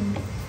Mm-hmm.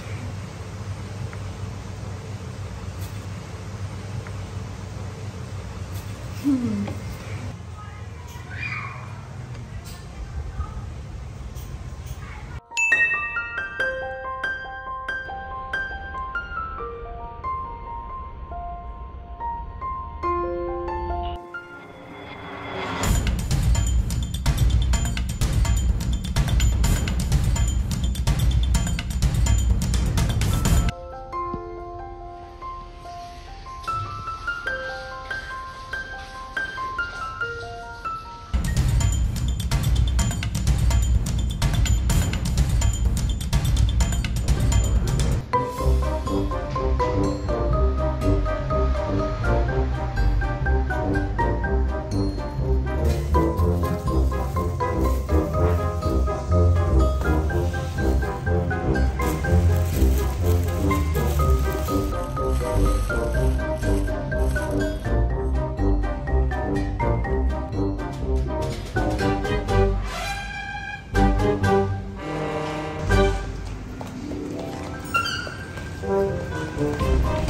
Música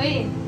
可以。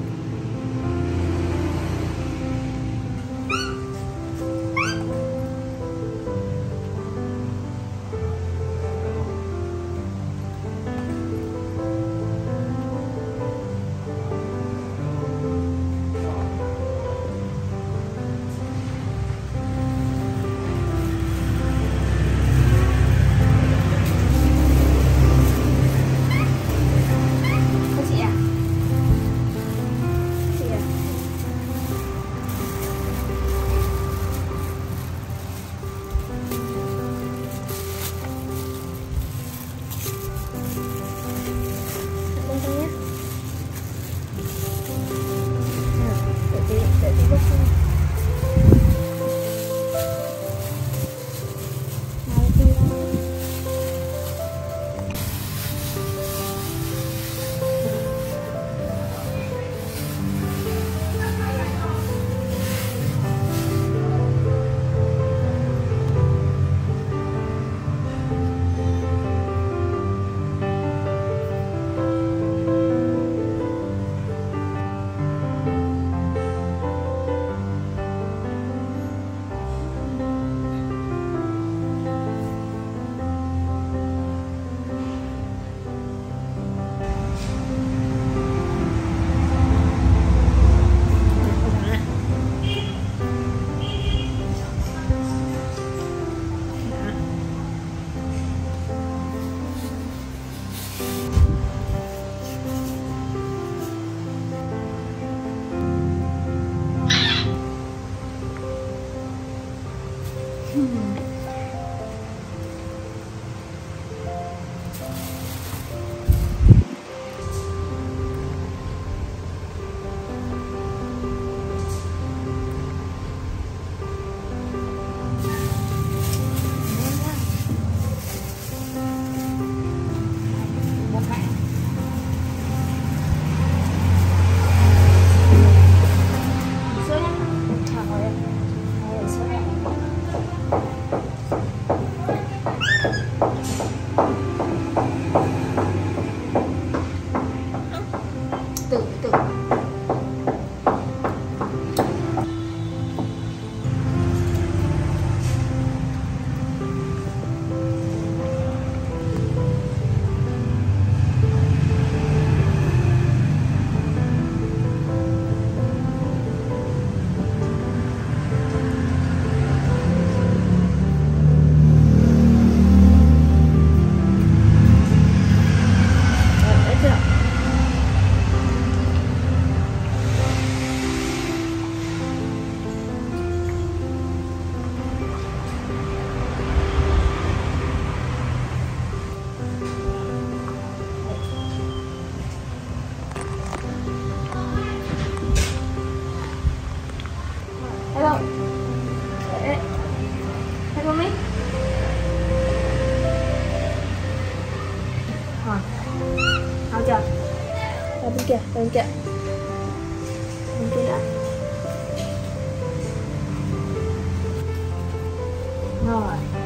Hmm. đâu Để... Thấy không ấy Rồi. Đâu chưa? Ra bên kia, bên kia. Bên kia đã. Rồi.